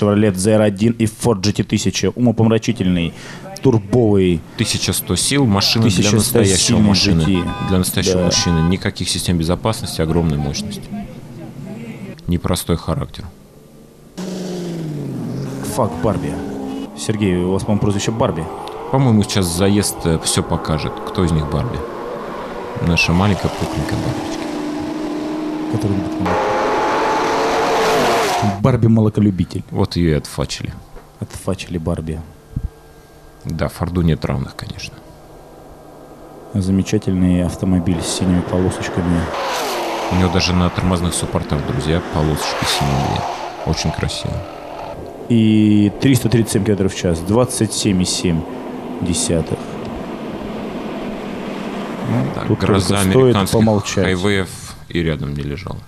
Chevrolet ZR1 и Ford GT1000. Умопомрачительный, турбовый. 1100 сил, машина для 1100 настоящего сильный мужчины. GT. Для настоящего Да. мужчины. Никаких систем безопасности, огромной мощности. Непростой характер. Фак Барби. Сергей, у вас, по-моему, прозвище Барби. По-моему, сейчас заезд все покажет, кто из них Барби. Наша маленькая пухленькая Барбичка. Который любит молоко. Барби молоколюбитель. Вот ее и отфачили. Отфачили Барби. Да, Форду нет равных, конечно. Замечательный автомобиль с синими полосочками. У него даже на тормозных суппортах, друзья, полосочки синие. Очень красиво. И 337 км в час. 27,7 десятых. Так, Тут гроза только стоит американских помолчать. хайвеев и рядом не лежала.